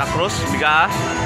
across, cross, biga.